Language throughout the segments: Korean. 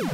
うん!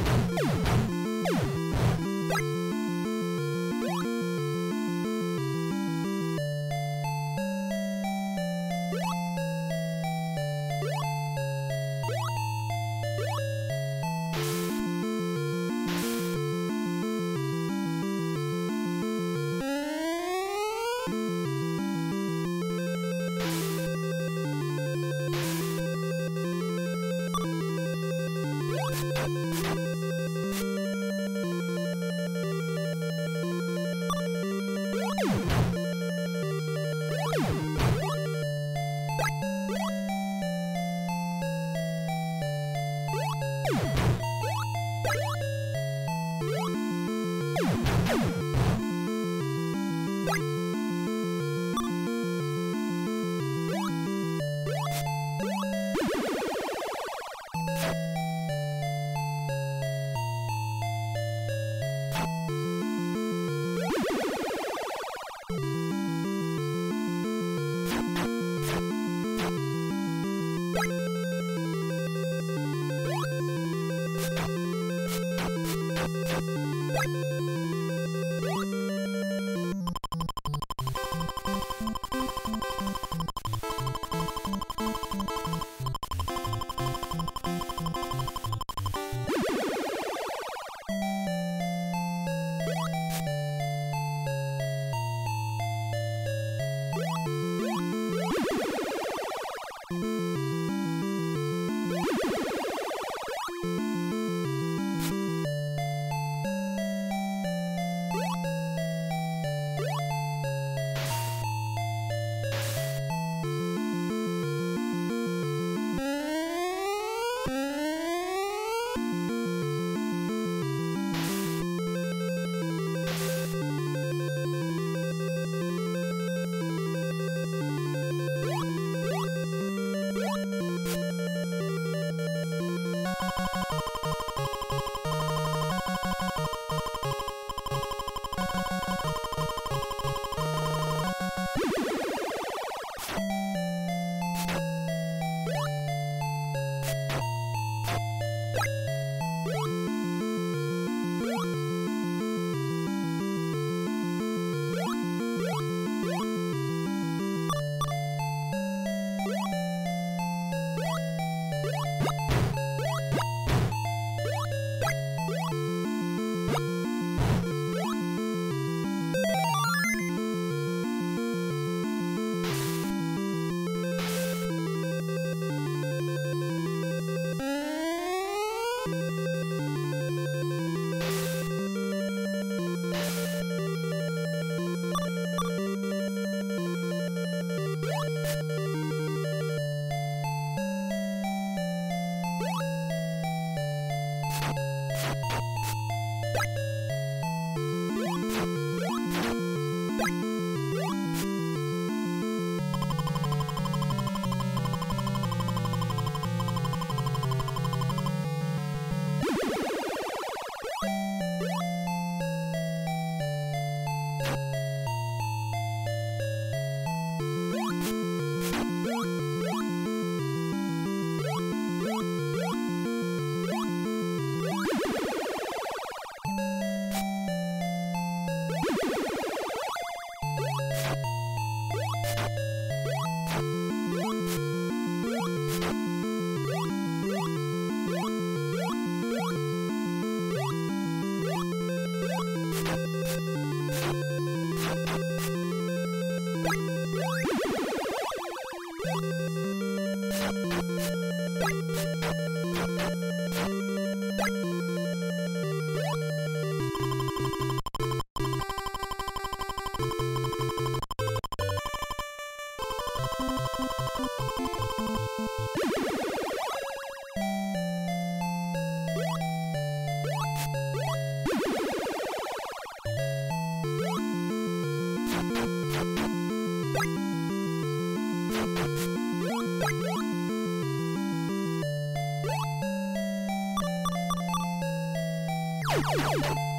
you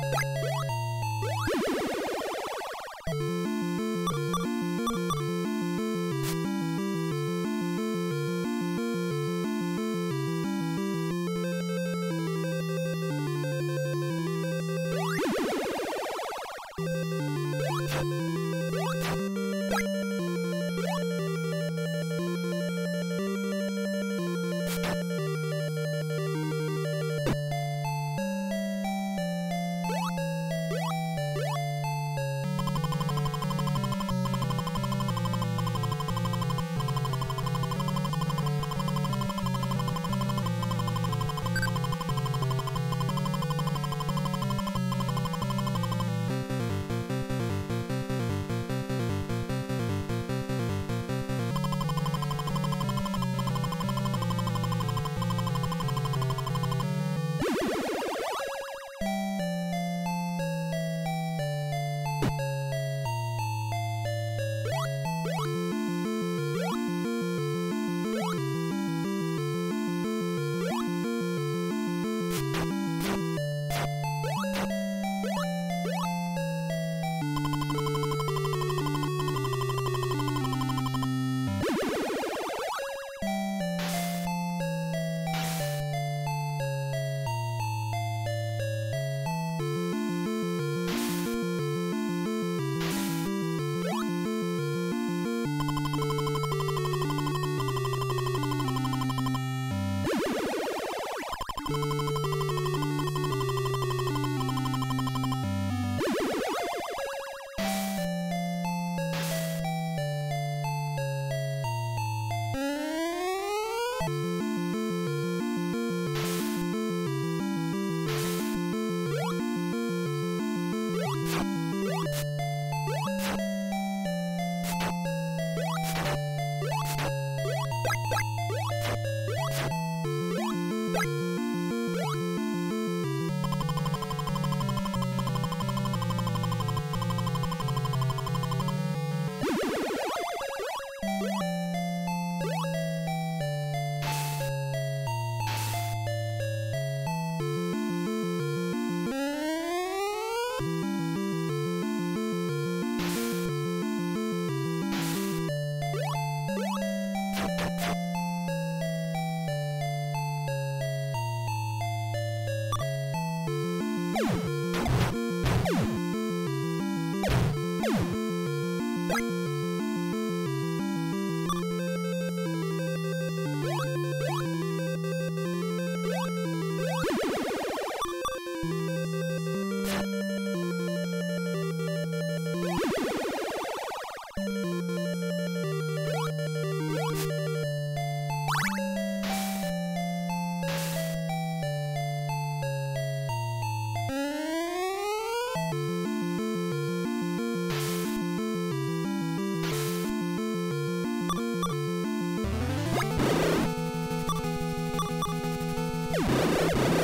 you